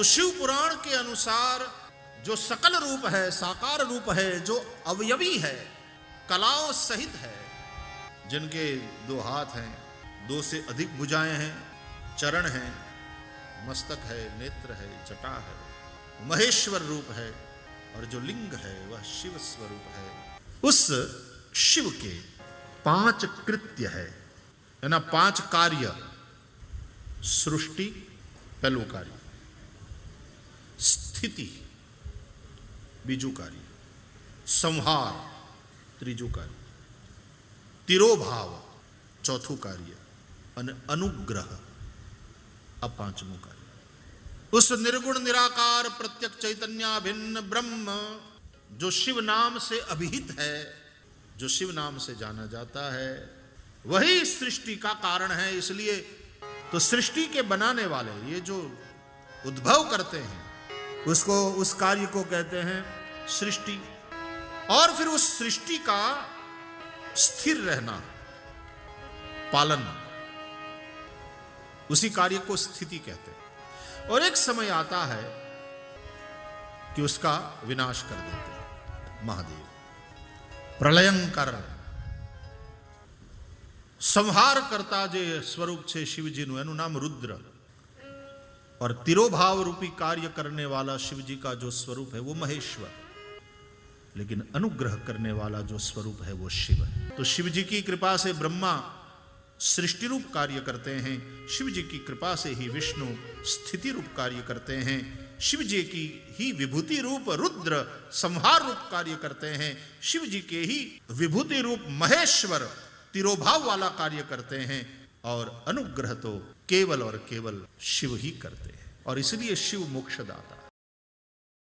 तो शिव पुराण के अनुसार जो सकल रूप है, साकार रूप है, जो अवयवी है, कलाओं सहित है, जिनके दो हाथ हैं, दो से अधिक भुजाएँ हैं, चरण हैं, मस्तक है, नेत्र है, जटा है, महेश्वर रूप है, और जो लिंग है, वह शिव स्वरूप है। उस शिव के पाँच कृत्य है ना? पाँच कार्य, सृष्टि, पहलू कार्य। स्थिति बीजू कार्य संहार त्रीजू कार्य तिरोभाव चौथू कार्य अनुग्रह अब पांचवों कार्य उस निर्गुण, निराकार प्रत्यक चैतन्य भिन्न ब्रह्म, जो शिव नाम से अभिहित है, जो शिव नाम से जाना जाता है, वही सृष्टि का कारण है। इसलिए तो सृष्टि के बनाने वाले, ये जो उद्भव करते हैं उसको उस कार्य को कहते हैं सृष्टि और फिर उस सृष्टि का स्थिर रहना पालन उसी कार्य को स्थिति कहते हैं और एक समय आता है कि उसका विनाश कर देते हैं महादेव પ્રલયંકર સંહાર કરતા જે સ્વરૂપ છે શિવજીનું એનું નામ रुद्र और तिरोभाव रूपी कार्य करने वाला शिव जी का जो स्वरूप है वो महेश्वर। लेकिन अनुग्रह करने वाला जो स्वरूप है वो शिव है। तो शिव जी की कृपा से ब्रह्मा सृष्टि रूप कार्य करते हैं शिव जी की कृपा से ही विष्णु स्थिति रूप कार्य करते हैं शिव जी की ही विभूति रूप रुद्र संहार रूप कार्य करते हैं शिव जी के ही विभूति रूप महेश्वर तिरोभाव वाला कार्य करते हैं और अनुग्रह तो केवल और केवल शिव ही करते हैं। और इसलिए शिव मोक्षदाता।